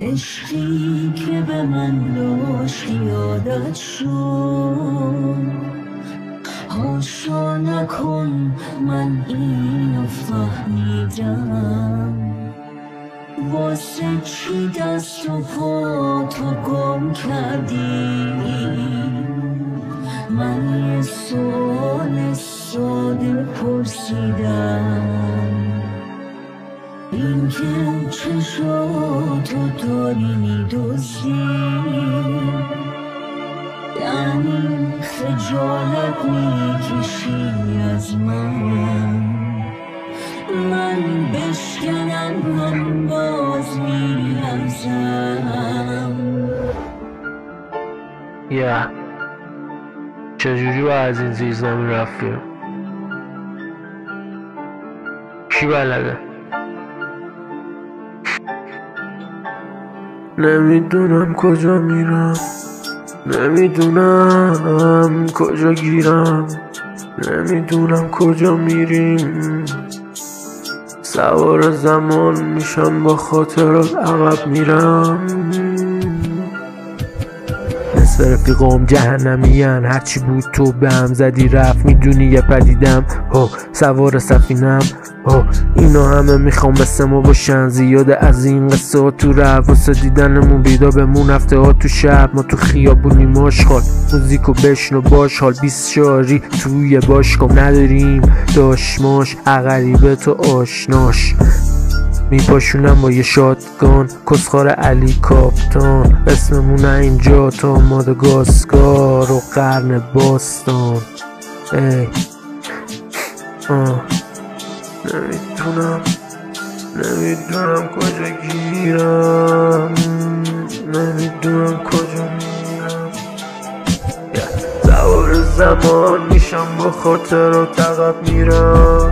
عشقی که به من داشت یادت شد. هاشا نکن من اینو فهمیدم. واسه چی دست و پا تو گم کردی؟ من یه سوال ساده پرسیدم. اینکه چشاتو داری میدوزی یعنی خجالت من بشکنم من باز میلرزم یا چجوری با از این زیرزمین رفتیم کی بلده؟ نمی‌دونم کجا میرم. نمی‌دونم کجا گیرم. نمی‌دونم کجا میریم. سوار زمان میشم با خاطرات عقب میرم. نصف رفیقام جهنمین هرچی بود تو به هم زدی رفت. می‌دونی یه پدیدم. هو سوار سفینم. هو اینا همه می‌خوام مثل ما باشن. زیاد از این قصه ها تو رفت. واسه دیدنمون بیدا بمون. هفته ها تو شب. ما تو خیابونی ماشخال موزیکو بشنو باش. حال بیست شاری توی باشگاه. نداریم داشماش اغریبه تو آشناش. میپاشونم با یه شاتگان. کسخار علی کاپتان. اسممون اینجا تا مادگاسکار و قرن باستان. ای. آه. نمی‌دونم نمی‌دونم کجا گیرم. نمی‌دونم کجا میرم. سوار زمان میشم با خاطر و تقب میرم.